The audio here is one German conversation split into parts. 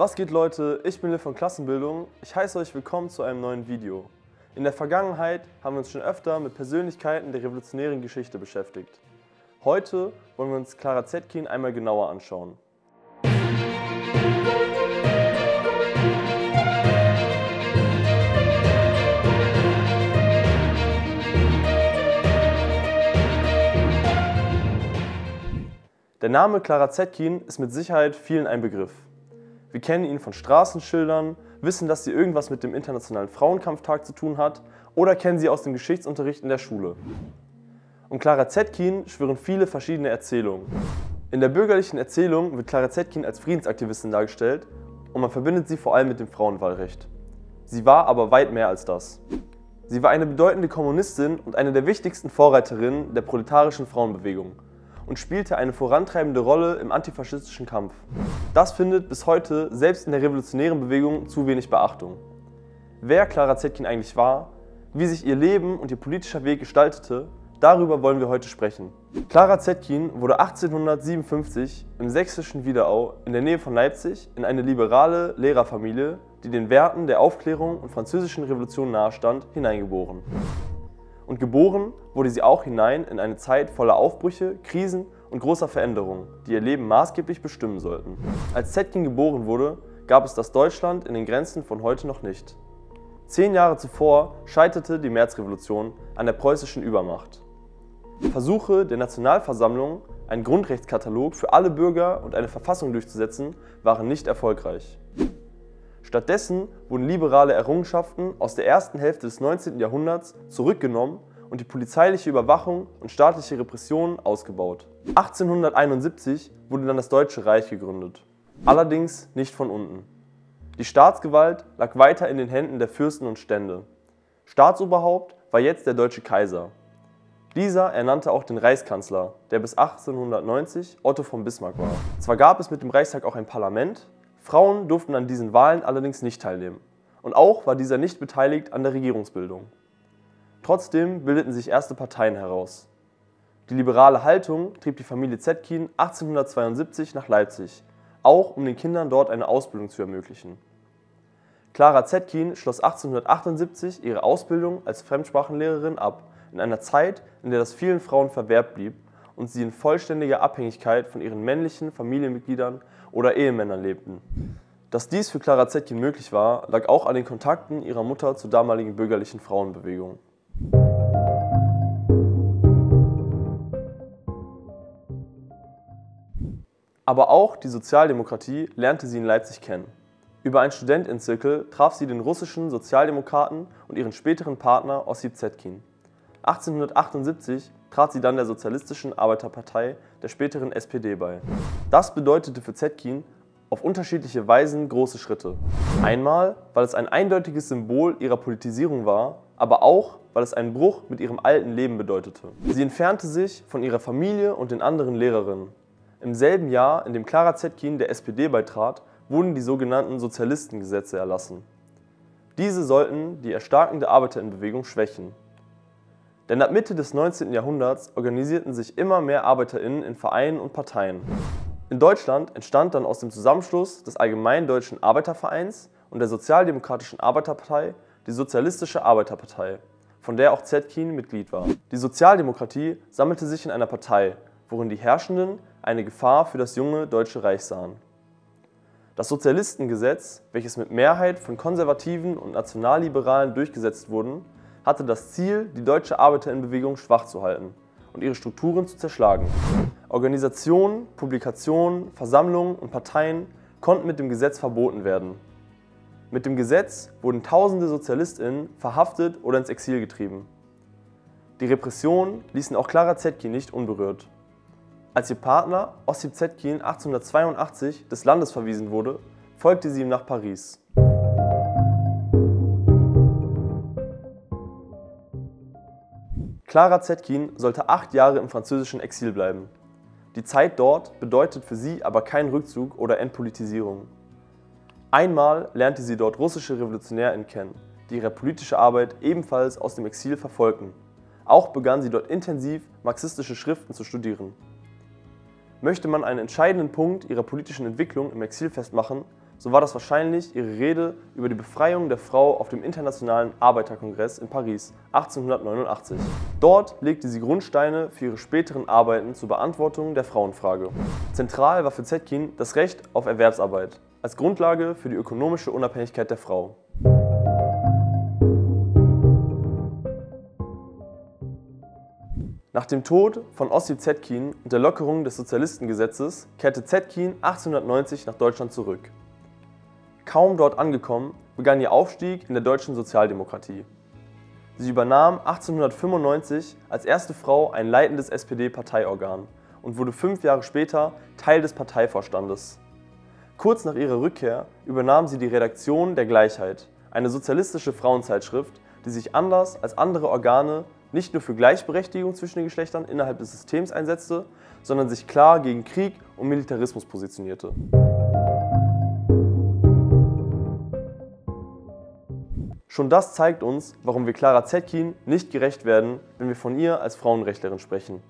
Was geht Leute, ich bin Lil von Klassenbildung. Ich heiße euch willkommen zu einem neuen Video. In der Vergangenheit haben wir uns schon öfter mit Persönlichkeiten der revolutionären Geschichte beschäftigt. Heute wollen wir uns Clara Zetkin einmal genauer anschauen. Der Name Clara Zetkin ist mit Sicherheit vielen ein Begriff. Wir kennen ihn von Straßenschildern, wissen, dass sie irgendwas mit dem Internationalen Frauenkampftag zu tun hat oder kennen sie aus dem Geschichtsunterricht in der Schule. Um Clara Zetkin schwören viele verschiedene Erzählungen. In der bürgerlichen Erzählung wird Clara Zetkin als Friedensaktivistin dargestellt und man verbindet sie vor allem mit dem Frauenwahlrecht. Sie war aber weit mehr als das. Sie war eine bedeutende Kommunistin und eine der wichtigsten Vorreiterinnen der proletarischen Frauenbewegung und spielte eine vorantreibende Rolle im antifaschistischen Kampf. Das findet bis heute selbst in der revolutionären Bewegung zu wenig Beachtung. Wer Clara Zetkin eigentlich war, wie sich ihr Leben und ihr politischer Weg gestaltete, darüber wollen wir heute sprechen. Clara Zetkin wurde 1857 im sächsischen Wiederau in der Nähe von Leipzig in eine liberale Lehrerfamilie, die den Werten der Aufklärung und französischen Revolution nahestand, hineingeboren und geboren wurde sie auch hinein in eine Zeit voller Aufbrüche, Krisen und großer Veränderungen, die ihr Leben maßgeblich bestimmen sollten. Als Zetkin geboren wurde, gab es das Deutschland in den Grenzen von heute noch nicht. Zehn Jahre zuvor scheiterte die Märzrevolution an der preußischen Übermacht. Versuche der Nationalversammlung, einen Grundrechtskatalog für alle Bürger und eine Verfassung durchzusetzen, waren nicht erfolgreich. Stattdessen wurden liberale Errungenschaften aus der ersten Hälfte des 19. Jahrhunderts zurückgenommen und die polizeiliche Überwachung und staatliche Repression ausgebaut. 1871 wurde dann das Deutsche Reich gegründet. Allerdings nicht von unten. Die Staatsgewalt lag weiter in den Händen der Fürsten und Stände. Staatsoberhaupt war jetzt der deutsche Kaiser. Dieser ernannte auch den Reichskanzler, der bis 1890 Otto von Bismarck war. Zwar gab es mit dem Reichstag auch ein Parlament, Frauen durften an diesen Wahlen allerdings nicht teilnehmen. Und auch war dieser nicht beteiligt an der Regierungsbildung. Trotzdem bildeten sich erste Parteien heraus. Die liberale Haltung trieb die Familie Zetkin 1872 nach Leipzig, auch um den Kindern dort eine Ausbildung zu ermöglichen. Clara Zetkin schloss 1878 ihre Ausbildung als Fremdsprachenlehrerin ab, in einer Zeit, in der das vielen Frauen verwehrt blieb und sie in vollständiger Abhängigkeit von ihren männlichen Familienmitgliedern oder Ehemännern lebten. Dass dies für Clara Zetkin möglich war, lag auch an den Kontakten ihrer Mutter zur damaligen bürgerlichen Frauenbewegung. Aber auch die Sozialdemokratie lernte sie in Leipzig kennen. Über einen Studentenzirkel traf sie den russischen Sozialdemokraten und ihren späteren Partner Ossip Zetkin. 1878 trat sie dann der Sozialistischen Arbeiterpartei, der späteren SPD, bei. Das bedeutete für Zetkin auf unterschiedliche Weisen große Schritte. Einmal, weil es ein eindeutiges Symbol ihrer Politisierung war, aber auch, weil es einen Bruch mit ihrem alten Leben bedeutete. Sie entfernte sich von ihrer Familie und den anderen Lehrerinnen. Im selben Jahr, in dem Clara Zetkin der SPD beitrat, wurden die sogenannten Sozialistengesetze erlassen. Diese sollten die erstarkende Arbeiterinnenbewegung schwächen. Denn ab Mitte des 19. Jahrhunderts organisierten sich immer mehr ArbeiterInnen in Vereinen und Parteien. In Deutschland entstand dann aus dem Zusammenschluss des Allgemeinen Deutschen Arbeitervereins und der Sozialdemokratischen Arbeiterpartei die Sozialistische Arbeiterpartei, von der auch Zetkin Mitglied war. Die Sozialdemokratie sammelte sich in einer Partei, worin die Herrschenden eine Gefahr für das junge Deutsche Reich sahen. Das Sozialistengesetz, welches mit Mehrheit von Konservativen und Nationalliberalen durchgesetzt wurde, hatte das Ziel, die deutsche Arbeiterinnenbewegung schwach zu halten und ihre Strukturen zu zerschlagen. Organisationen, Publikationen, Versammlungen und Parteien konnten mit dem Gesetz verboten werden. Mit dem Gesetz wurden tausende SozialistInnen verhaftet oder ins Exil getrieben. Die Repressionen ließen auch Clara Zetkin nicht unberührt. Als ihr Partner Ossip Zetkin 1882 des Landes verwiesen wurde, folgte sie ihm nach Paris. Clara Zetkin sollte acht Jahre im französischen Exil bleiben. Die Zeit dort bedeutet für sie aber keinen Rückzug oder Entpolitisierung. Einmal lernte sie dort russische RevolutionärInnen kennen, die ihre politische Arbeit ebenfalls aus dem Exil verfolgten. Auch begann sie dort intensiv marxistische Schriften zu studieren. Möchte man einen entscheidenden Punkt ihrer politischen Entwicklung im Exil festmachen, so war das wahrscheinlich ihre Rede über die Befreiung der Frau auf dem Internationalen Arbeiterkongress in Paris 1889. Dort legte sie Grundsteine für ihre späteren Arbeiten zur Beantwortung der Frauenfrage. Zentral war für Zetkin das Recht auf Erwerbsarbeit als Grundlage für die ökonomische Unabhängigkeit der Frau. Nach dem Tod von Ossip Zetkin und der Lockerung des Sozialistengesetzes kehrte Zetkin 1890 nach Deutschland zurück. Kaum dort angekommen, begann ihr Aufstieg in der deutschen Sozialdemokratie. Sie übernahm 1895 als erste Frau ein leitendes SPD-Parteiorgan und wurde fünf Jahre später Teil des Parteivorstandes. Kurz nach ihrer Rückkehr übernahm sie die Redaktion der Gleichheit, eine sozialistische Frauenzeitschrift, die sich anders als andere Organe nicht nur für Gleichberechtigung zwischen den Geschlechtern innerhalb des Systems einsetzte, sondern sich klar gegen Krieg und Militarismus positionierte. Schon das zeigt uns, warum wir Clara Zetkin nicht gerecht werden, wenn wir von ihr als Frauenrechtlerin sprechen.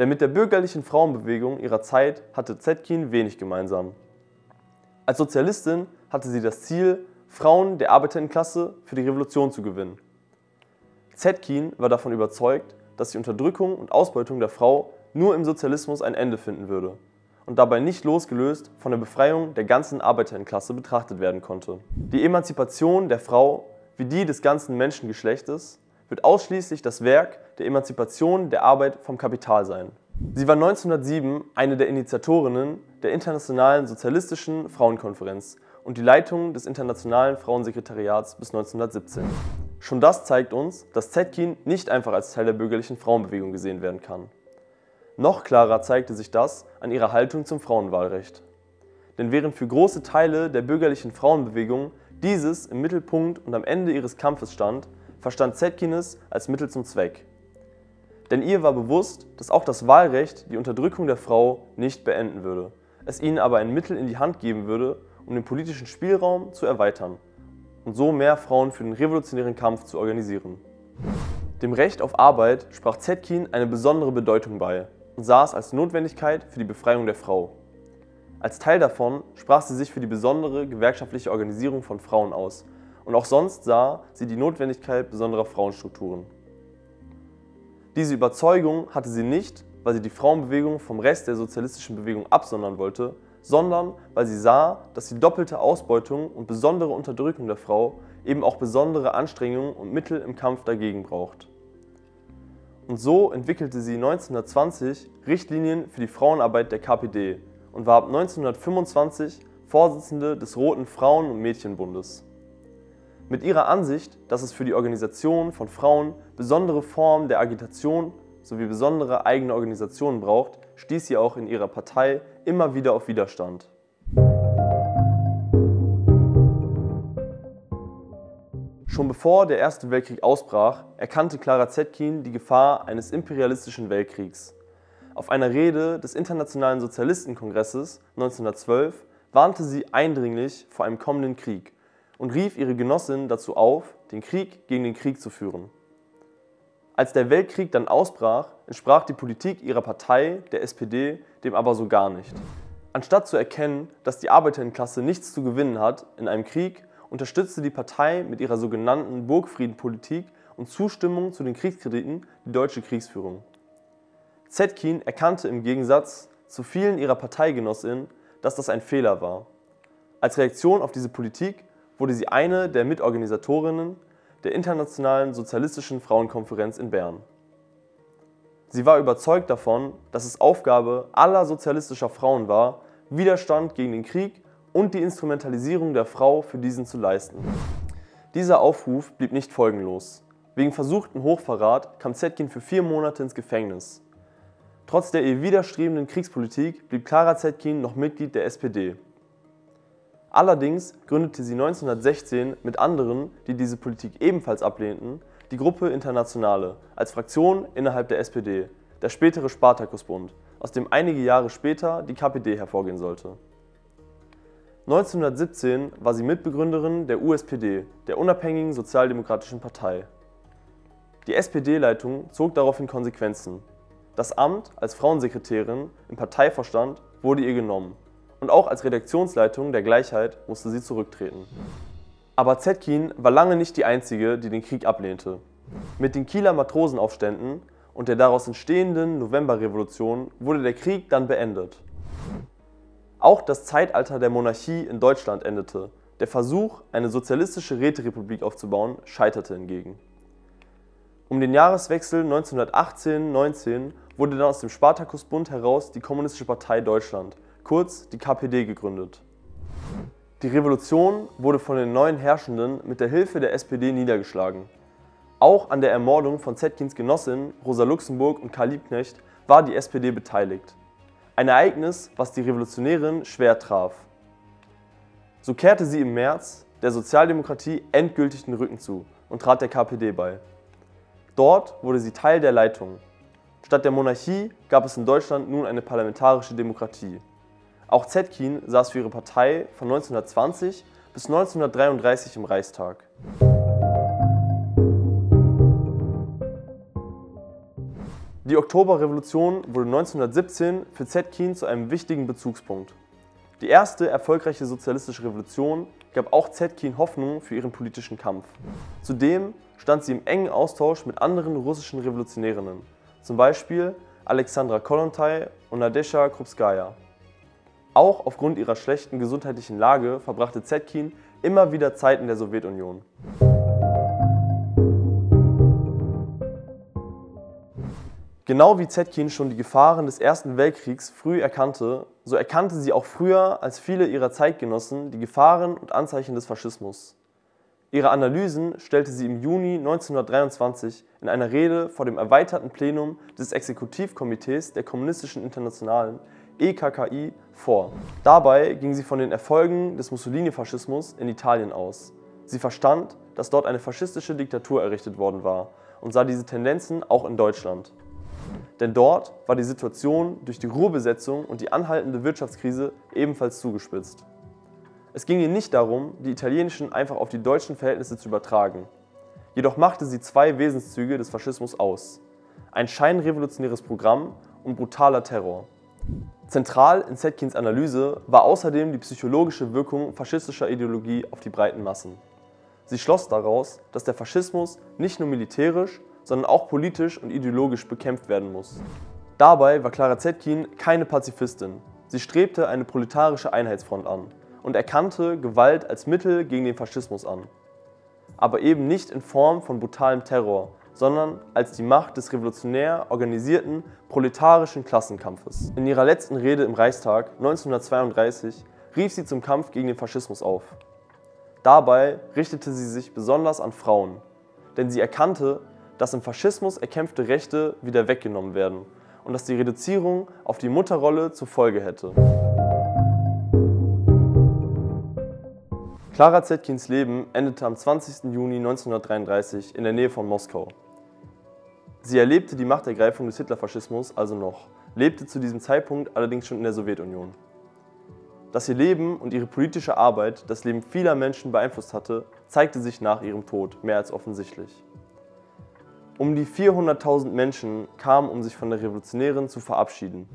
Denn mit der bürgerlichen Frauenbewegung ihrer Zeit hatte Zetkin wenig gemeinsam. Als Sozialistin hatte sie das Ziel, Frauen der Arbeiterinnenklasse für die Revolution zu gewinnen. Zetkin war davon überzeugt, dass die Unterdrückung und Ausbeutung der Frau nur im Sozialismus ein Ende finden würde und dabei nicht losgelöst von der Befreiung der ganzen Arbeiterinnenklasse betrachtet werden konnte. Die Emanzipation der Frau wie die des ganzen Menschengeschlechtes wird ausschließlich das Werk der Emanzipation der Arbeit vom Kapital sein. Sie war 1907 eine der Initiatorinnen der Internationalen Sozialistischen Frauenkonferenz und die Leitung des Internationalen Frauensekretariats bis 1917. Schon das zeigt uns, dass Zetkin nicht einfach als Teil der bürgerlichen Frauenbewegung gesehen werden kann. Noch klarer zeigte sich das an ihrer Haltung zum Frauenwahlrecht. Denn während für große Teile der bürgerlichen Frauenbewegung dieses im Mittelpunkt und am Ende ihres Kampfes stand, verstand Zetkin es als Mittel zum Zweck. Denn ihr war bewusst, dass auch das Wahlrecht die Unterdrückung der Frau nicht beenden würde, es ihnen aber ein Mittel in die Hand geben würde, um den politischen Spielraum zu erweitern und so mehr Frauen für den revolutionären Kampf zu organisieren. Dem Recht auf Arbeit sprach Zetkin eine besondere Bedeutung bei sah es als Notwendigkeit für die Befreiung der Frau. Als Teil davon sprach sie sich für die besondere gewerkschaftliche Organisierung von Frauen aus und auch sonst sah sie die Notwendigkeit besonderer Frauenstrukturen. Diese Überzeugung hatte sie nicht, weil sie die Frauenbewegung vom Rest der sozialistischen Bewegung absondern wollte, sondern weil sie sah, dass die doppelte Ausbeutung und besondere Unterdrückung der Frau eben auch besondere Anstrengungen und Mittel im Kampf dagegen braucht. Und so entwickelte sie 1920 Richtlinien für die Frauenarbeit der KPD und war ab 1925 Vorsitzende des Roten Frauen- und Mädchenbundes. Mit ihrer Ansicht, dass es für die Organisation von Frauen besondere Formen der Agitation sowie besondere eigene Organisationen braucht, stieß sie auch in ihrer Partei immer wieder auf Widerstand. Schon bevor der Erste Weltkrieg ausbrach, erkannte Clara Zetkin die Gefahr eines imperialistischen Weltkriegs. Auf einer Rede des Internationalen Sozialistenkongresses 1912 warnte sie eindringlich vor einem kommenden Krieg und rief ihre Genossin dazu auf, den Krieg gegen den Krieg zu führen. Als der Weltkrieg dann ausbrach, entsprach die Politik ihrer Partei, der SPD, dem aber so gar nicht. Anstatt zu erkennen, dass die Arbeiterinnenklasse nichts zu gewinnen hat in einem Krieg unterstützte die Partei mit ihrer sogenannten Burgfriedenpolitik und Zustimmung zu den Kriegskrediten die deutsche Kriegsführung. Zetkin erkannte im Gegensatz zu vielen ihrer Parteigenossinnen, dass das ein Fehler war. Als Reaktion auf diese Politik wurde sie eine der Mitorganisatorinnen der Internationalen Sozialistischen Frauenkonferenz in Bern. Sie war überzeugt davon, dass es Aufgabe aller sozialistischer Frauen war, Widerstand gegen den Krieg und die Instrumentalisierung der Frau für diesen zu leisten. Dieser Aufruf blieb nicht folgenlos. Wegen versuchten Hochverrat kam Zetkin für vier Monate ins Gefängnis. Trotz der ihr widerstrebenden Kriegspolitik blieb Clara Zetkin noch Mitglied der SPD. Allerdings gründete sie 1916 mit anderen, die diese Politik ebenfalls ablehnten, die Gruppe Internationale als Fraktion innerhalb der SPD, der spätere Spartakusbund, aus dem einige Jahre später die KPD hervorgehen sollte. 1917 war sie Mitbegründerin der USPD, der Unabhängigen Sozialdemokratischen Partei. Die SPD-Leitung zog daraufhin Konsequenzen. Das Amt als Frauensekretärin im Parteivorstand wurde ihr genommen und auch als Redaktionsleitung der Gleichheit musste sie zurücktreten. Aber Zetkin war lange nicht die einzige, die den Krieg ablehnte. Mit den Kieler Matrosenaufständen und der daraus entstehenden Novemberrevolution wurde der Krieg dann beendet. Auch das Zeitalter der Monarchie in Deutschland endete. Der Versuch, eine sozialistische Räterepublik aufzubauen, scheiterte hingegen. Um den Jahreswechsel 1918-19 wurde dann aus dem Spartakusbund heraus die Kommunistische Partei Deutschland, kurz die KPD, gegründet. Die Revolution wurde von den neuen Herrschenden mit der Hilfe der SPD niedergeschlagen. Auch an der Ermordung von Zetkins Genossin Rosa Luxemburg und Karl Liebknecht war die SPD beteiligt. Ein Ereignis, was die Revolutionärin schwer traf. So kehrte sie im März der Sozialdemokratie endgültig den Rücken zu und trat der KPD bei. Dort wurde sie Teil der Leitung. Statt der Monarchie gab es in Deutschland nun eine parlamentarische Demokratie. Auch Zetkin saß für ihre Partei von 1920 bis 1933 im Reichstag. Die Oktoberrevolution wurde 1917 für Zetkin zu einem wichtigen Bezugspunkt. Die erste erfolgreiche sozialistische Revolution gab auch Zetkin Hoffnung für ihren politischen Kampf. Zudem stand sie im engen Austausch mit anderen russischen Revolutionärinnen, zum Beispiel Alexandra Kollontai und Nadesha Krupskaya. Auch aufgrund ihrer schlechten gesundheitlichen Lage verbrachte Zetkin immer wieder Zeit in der Sowjetunion. Genau wie Zetkin schon die Gefahren des Ersten Weltkriegs früh erkannte, so erkannte sie auch früher als viele ihrer Zeitgenossen die Gefahren und Anzeichen des Faschismus. Ihre Analysen stellte sie im Juni 1923 in einer Rede vor dem erweiterten Plenum des Exekutivkomitees der Kommunistischen Internationalen EKKI vor. Dabei ging sie von den Erfolgen des Mussolini-Faschismus in Italien aus. Sie verstand, dass dort eine faschistische Diktatur errichtet worden war und sah diese Tendenzen auch in Deutschland. Denn dort war die Situation durch die Ruhrbesetzung und die anhaltende Wirtschaftskrise ebenfalls zugespitzt. Es ging ihr nicht darum, die italienischen einfach auf die deutschen Verhältnisse zu übertragen. Jedoch machte sie zwei Wesenszüge des Faschismus aus. Ein scheinrevolutionäres Programm und brutaler Terror. Zentral in Zetkins Analyse war außerdem die psychologische Wirkung faschistischer Ideologie auf die breiten Massen. Sie schloss daraus, dass der Faschismus nicht nur militärisch, sondern auch politisch und ideologisch bekämpft werden muss. Dabei war Clara Zetkin keine Pazifistin. Sie strebte eine proletarische Einheitsfront an und erkannte Gewalt als Mittel gegen den Faschismus an. Aber eben nicht in Form von brutalem Terror, sondern als die Macht des revolutionär organisierten proletarischen Klassenkampfes. In ihrer letzten Rede im Reichstag 1932 rief sie zum Kampf gegen den Faschismus auf. Dabei richtete sie sich besonders an Frauen, denn sie erkannte, dass im Faschismus erkämpfte Rechte wieder weggenommen werden und dass die Reduzierung auf die Mutterrolle zur Folge hätte. Clara Zetkins Leben endete am 20. Juni 1933 in der Nähe von Moskau. Sie erlebte die Machtergreifung des Hitlerfaschismus also noch, lebte zu diesem Zeitpunkt allerdings schon in der Sowjetunion. Dass ihr Leben und ihre politische Arbeit das Leben vieler Menschen beeinflusst hatte, zeigte sich nach ihrem Tod mehr als offensichtlich. Um die 400.000 Menschen kamen, um sich von der Revolutionärin zu verabschieden.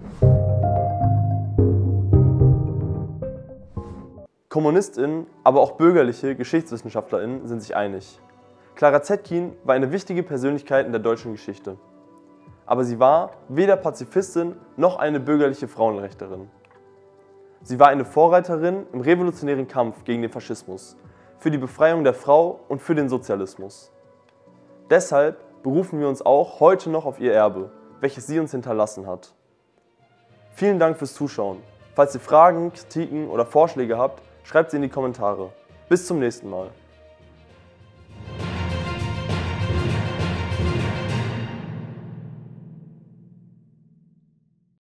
KommunistInnen, aber auch bürgerliche GeschichtswissenschaftlerInnen sind sich einig. Clara Zetkin war eine wichtige Persönlichkeit in der deutschen Geschichte. Aber sie war weder Pazifistin noch eine bürgerliche Frauenrechterin. Sie war eine Vorreiterin im revolutionären Kampf gegen den Faschismus, für die Befreiung der Frau und für den Sozialismus. Deshalb berufen wir uns auch heute noch auf ihr Erbe, welches sie uns hinterlassen hat. Vielen Dank fürs Zuschauen. Falls ihr Fragen, Kritiken oder Vorschläge habt, schreibt sie in die Kommentare. Bis zum nächsten Mal.